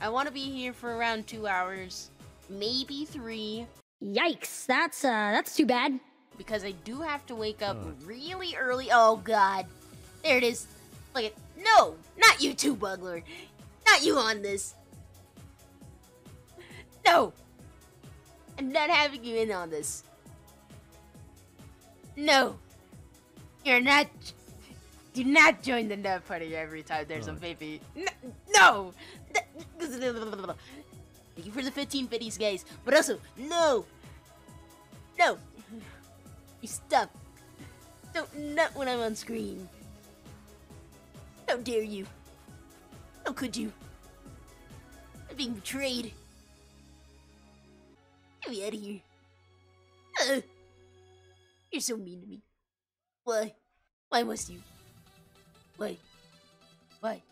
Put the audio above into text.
I want to be here for around two hours, maybe three, Yikes, that's uh that's too bad. because I do have to wake up really early. Oh God, there it is. Look at no, not you too, Bugler. Not you on this. No, I'm not having you in on this. No, you're not. Do not join the nut party every time there's a baby. N- No. Thank you for the 15 biddies, guys. But also, no. No. You stop. Don't nut when I'm on screen. How dare you? How could you? I'm being betrayed. Get me out of here. Ugh. You're so mean to me. Why? Why must you? Why? Why?